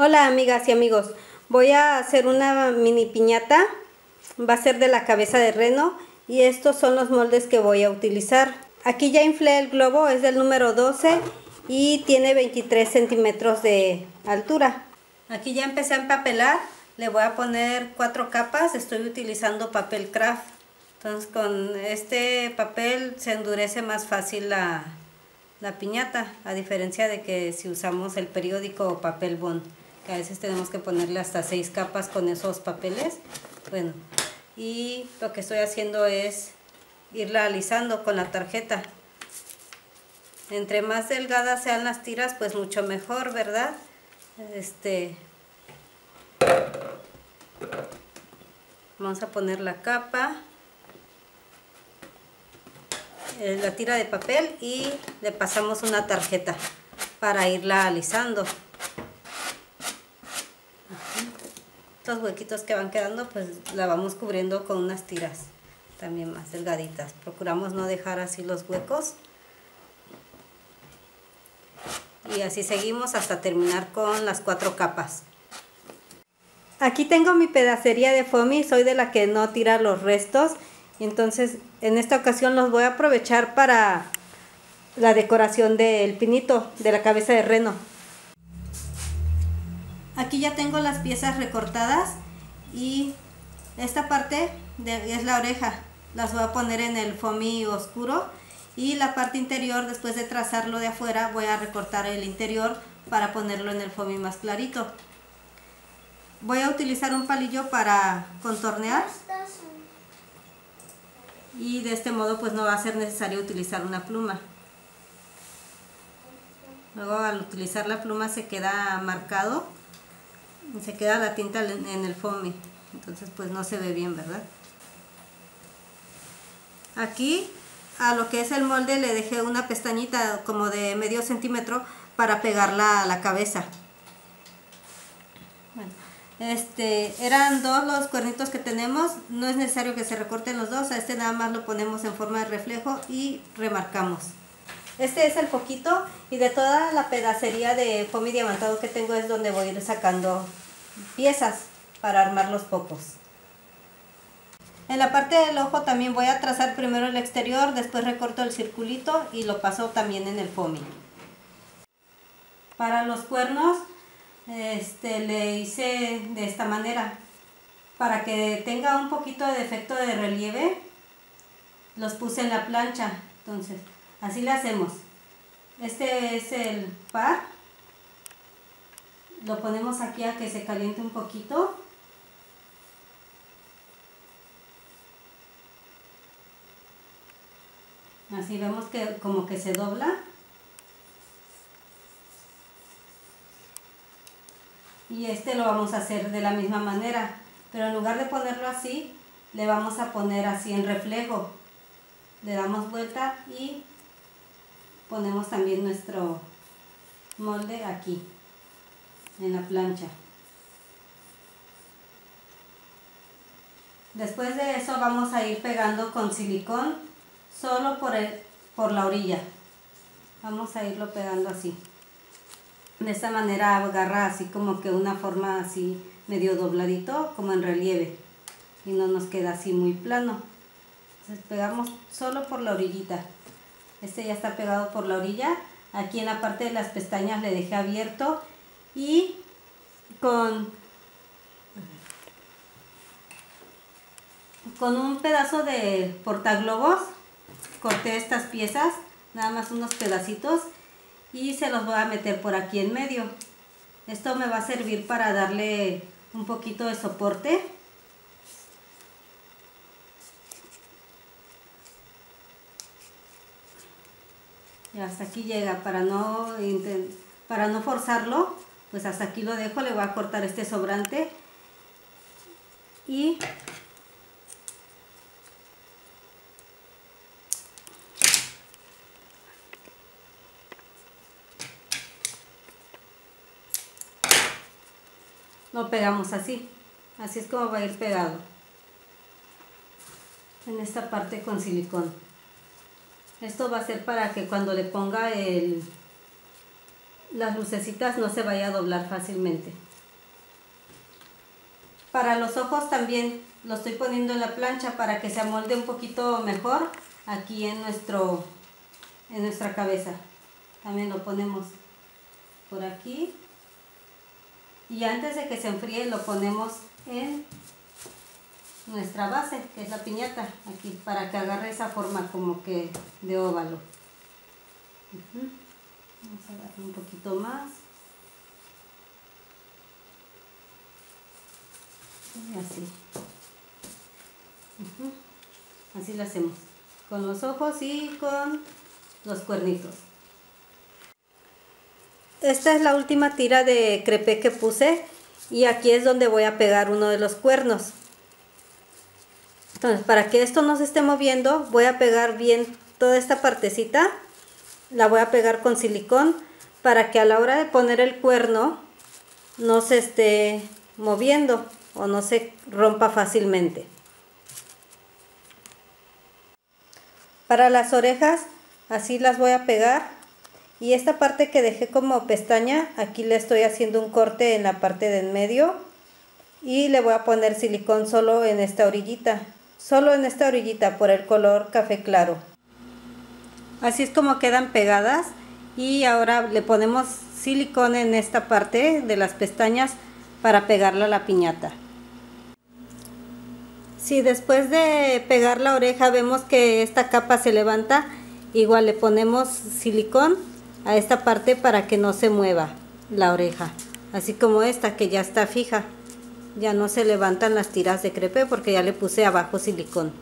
Hola amigas y amigos, voy a hacer una mini piñata, va a ser de la cabeza de reno y estos son los moldes que voy a utilizar. Aquí ya inflé el globo, es del número 12 y tiene 23 centímetros de altura. Aquí ya empecé a empapelar, le voy a poner cuatro capas, estoy utilizando papel craft. Entonces con este papel se endurece más fácil la, la piñata, a diferencia de que si usamos el periódico o papel bond a veces tenemos que ponerle hasta seis capas con esos papeles. Bueno, y lo que estoy haciendo es irla alisando con la tarjeta. Entre más delgadas sean las tiras, pues mucho mejor, ¿verdad? Este, vamos a poner la capa, eh, la tira de papel y le pasamos una tarjeta para irla alisando. Estos huequitos que van quedando pues la vamos cubriendo con unas tiras también más delgaditas. Procuramos no dejar así los huecos. Y así seguimos hasta terminar con las cuatro capas. Aquí tengo mi pedacería de foamy soy de la que no tira los restos. Entonces en esta ocasión los voy a aprovechar para la decoración del pinito de la cabeza de reno Aquí ya tengo las piezas recortadas y esta parte es la oreja. Las voy a poner en el foamy oscuro y la parte interior después de trazarlo de afuera voy a recortar el interior para ponerlo en el foamy más clarito. Voy a utilizar un palillo para contornear y de este modo pues no va a ser necesario utilizar una pluma. Luego al utilizar la pluma se queda marcado se queda la tinta en el foamy. Entonces pues no se ve bien verdad aquí a lo que es el molde le dejé una pestañita como de medio centímetro para pegarla a la cabeza. Este eran dos los cuernitos que tenemos. No es necesario que se recorten los dos. A este nada más lo ponemos en forma de reflejo y remarcamos este es el poquito y de toda la pedacería de foamy diamantado que tengo es donde voy a ir sacando piezas para armar los pocos. En la parte del ojo también voy a trazar primero el exterior, después recorto el circulito y lo paso también en el foamy. Para los cuernos este, le hice de esta manera. Para que tenga un poquito de efecto de relieve, los puse en la plancha. Entonces, Así le hacemos. Este es el par. Lo ponemos aquí a que se caliente un poquito. Así vemos que como que se dobla. Y este lo vamos a hacer de la misma manera. Pero en lugar de ponerlo así, le vamos a poner así en reflejo. Le damos vuelta y ponemos también nuestro molde aquí en la plancha. Después de eso vamos a ir pegando con silicón solo por, el, por la orilla. Vamos a irlo pegando así. De esta manera agarra así como que una forma así medio dobladito como en relieve y no nos queda así muy plano. Entonces pegamos solo por la orillita este ya está pegado por la orilla. Aquí en la parte de las pestañas le dejé abierto. Y con, con un pedazo de portaglobos corté estas piezas. Nada más unos pedacitos. Y se los voy a meter por aquí en medio. Esto me va a servir para darle un poquito de soporte hasta aquí llega. Para no para no forzarlo pues hasta aquí lo dejo. Le voy a cortar este sobrante. Y lo pegamos así. Así es como va a ir pegado. En esta parte con silicón esto va a ser para que cuando le ponga el, las lucecitas no se vaya a doblar fácilmente. Para los ojos también lo estoy poniendo en la plancha para que se amolde un poquito mejor aquí en, nuestro, en nuestra cabeza. También lo ponemos por aquí. Y antes de que se enfríe lo ponemos en nuestra base, que es la piñata, aquí para que agarre esa forma como que de óvalo. Vamos a darle un poquito más. Y así. Así lo hacemos. Con los ojos y con los cuernitos. Esta es la última tira de crepé que puse y aquí es donde voy a pegar uno de los cuernos. Entonces, para que esto no se esté moviendo, voy a pegar bien toda esta partecita. La voy a pegar con silicón para que a la hora de poner el cuerno no se esté moviendo o no se rompa fácilmente. Para las orejas, así las voy a pegar. Y esta parte que dejé como pestaña, aquí le estoy haciendo un corte en la parte del medio. Y le voy a poner silicón solo en esta orillita. Solo en esta orillita por el color café claro. Así es como quedan pegadas. Y ahora le ponemos silicón en esta parte de las pestañas para pegarla a la piñata. Si después de pegar la oreja vemos que esta capa se levanta, igual le ponemos silicón a esta parte para que no se mueva la oreja. Así como esta que ya está fija. Ya no se levantan las tiras de crepe porque ya le puse abajo silicón.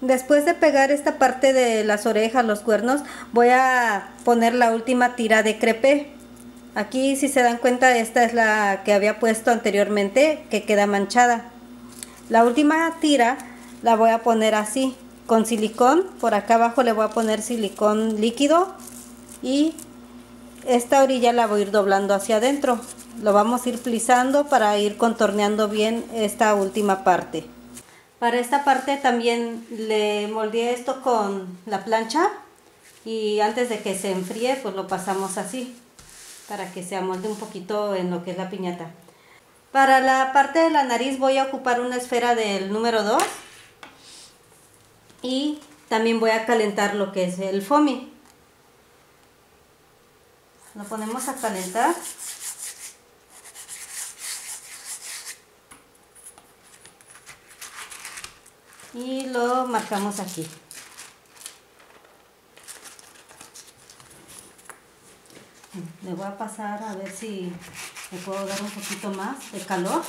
Después de pegar esta parte de las orejas, los cuernos, voy a poner la última tira de crepe. Aquí si se dan cuenta esta es la que había puesto anteriormente que queda manchada. La última tira la voy a poner así, con silicón. Por acá abajo le voy a poner silicón líquido y esta orilla la voy a ir doblando hacia adentro. Lo vamos a ir plisando para ir contorneando bien esta última parte. Para esta parte también le moldeé esto con la plancha y antes de que se enfríe pues lo pasamos así para que se amolde un poquito en lo que es la piñata. Para la parte de la nariz voy a ocupar una esfera del número 2 y también voy a calentar lo que es el foamy. Lo ponemos a calentar. Y lo marcamos aquí. Le voy a pasar a ver si le puedo dar un poquito más de calor.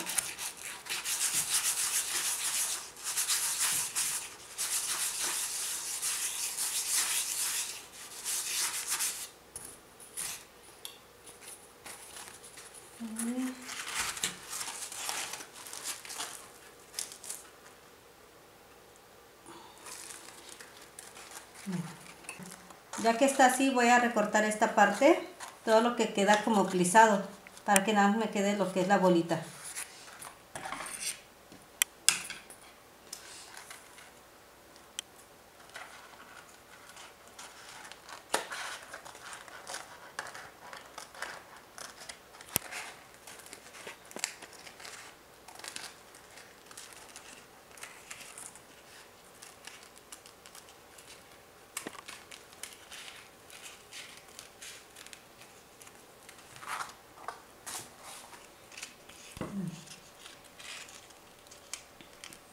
Ya que está así voy a recortar esta parte todo lo que queda como plisado para que nada más me quede lo que es la bolita.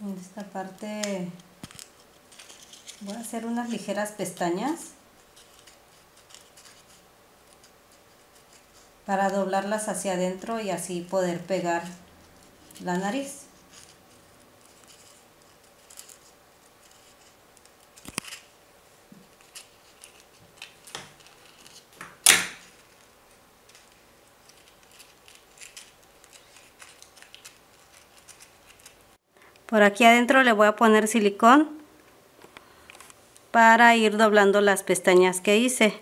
En esta parte voy a hacer unas ligeras pestañas para doblarlas hacia adentro y así poder pegar la nariz Por aquí adentro le voy a poner silicón para ir doblando las pestañas que hice.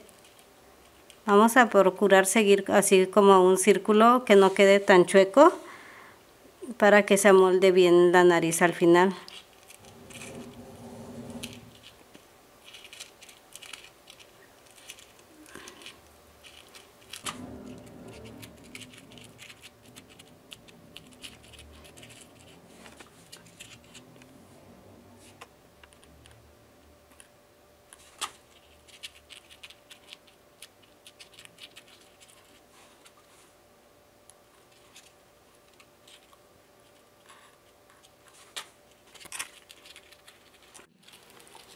Vamos a procurar seguir así como un círculo que no quede tan chueco para que se amolde bien la nariz al final.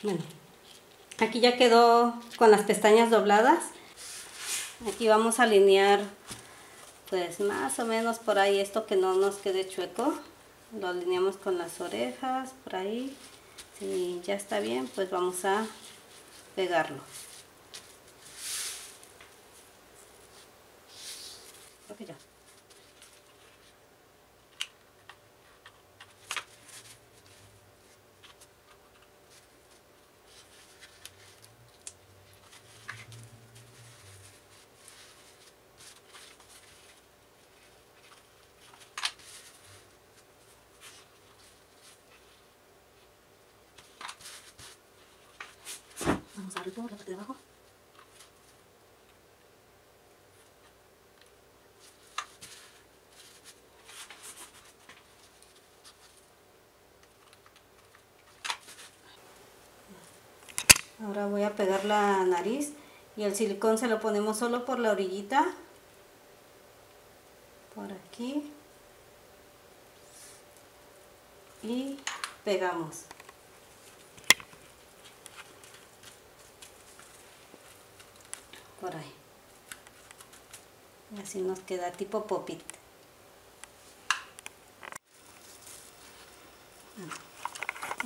Bueno, aquí ya quedó con las pestañas dobladas. Aquí vamos a alinear pues más o menos por ahí esto que no nos quede chueco. Lo alineamos con las orejas, por ahí. Si ya está bien, pues vamos a pegarlo. Creo ya. Vamos. Ahora voy a pegar la nariz y el silicón se lo ponemos solo por la orillita. Por aquí. Y pegamos. Por ahí. Así nos queda tipo popit.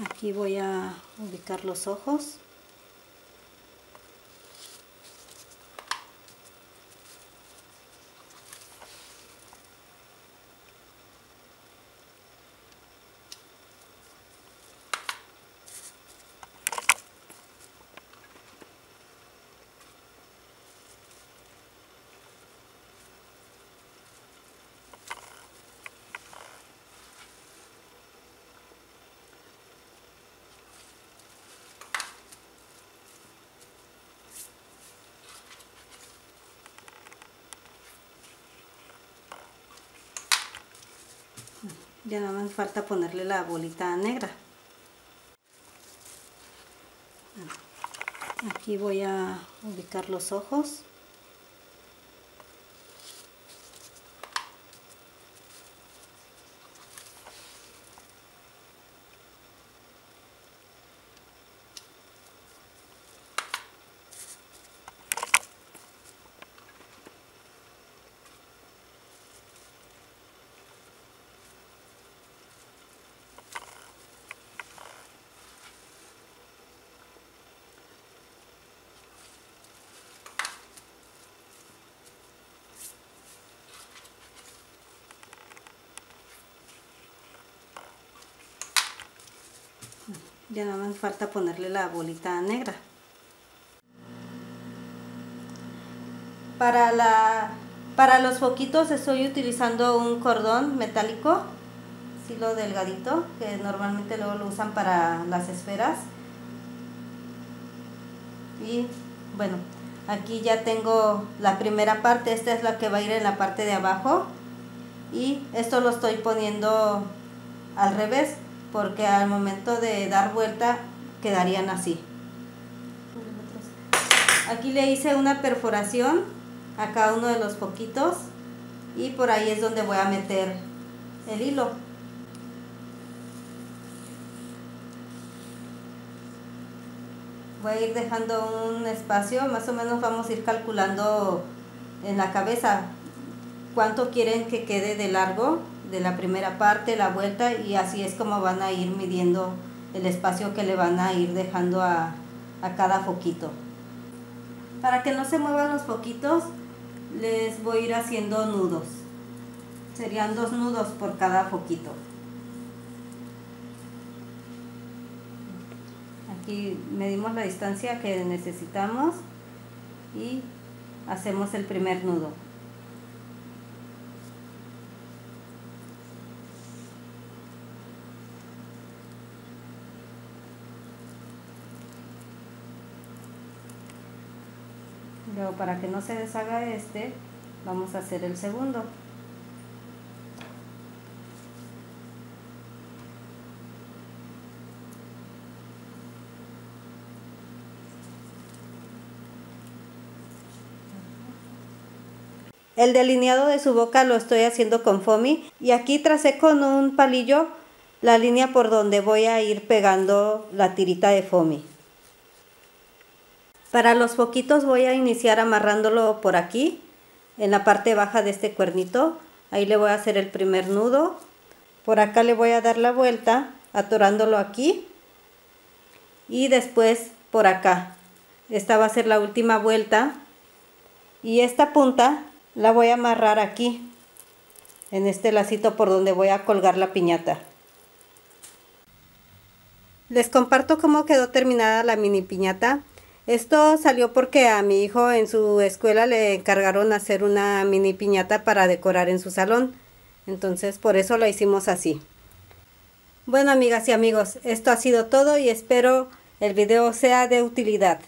Aquí voy a ubicar los ojos. Ya nada más falta ponerle la bolita negra. Aquí voy a ubicar los ojos. Ya nada más falta ponerle la bolita negra. Para, la, para los foquitos estoy utilizando un cordón metálico, lo delgadito, que normalmente luego lo usan para las esferas. Y bueno, aquí ya tengo la primera parte, esta es la que va a ir en la parte de abajo. Y esto lo estoy poniendo al revés porque al momento de dar vuelta quedarían así. Aquí le hice una perforación a cada uno de los poquitos y por ahí es donde voy a meter el hilo. Voy a ir dejando un espacio, más o menos vamos a ir calculando en la cabeza cuánto quieren que quede de largo de la primera parte, la vuelta y así es como van a ir midiendo el espacio que le van a ir dejando a, a cada foquito. Para que no se muevan los foquitos, les voy a ir haciendo nudos. Serían dos nudos por cada foquito. Aquí medimos la distancia que necesitamos y hacemos el primer nudo. Luego para que no se deshaga este, vamos a hacer el segundo. El delineado de su boca lo estoy haciendo con foamy y aquí tracé con un palillo la línea por donde voy a ir pegando la tirita de foamy. Para los foquitos voy a iniciar amarrándolo por aquí, en la parte baja de este cuernito. Ahí le voy a hacer el primer nudo. Por acá le voy a dar la vuelta, atorándolo aquí. Y después por acá. Esta va a ser la última vuelta. Y esta punta la voy a amarrar aquí, en este lacito por donde voy a colgar la piñata. Les comparto cómo quedó terminada la mini piñata. Esto salió porque a mi hijo en su escuela le encargaron hacer una mini piñata para decorar en su salón. Entonces por eso lo hicimos así. Bueno amigas y amigos, esto ha sido todo y espero el video sea de utilidad.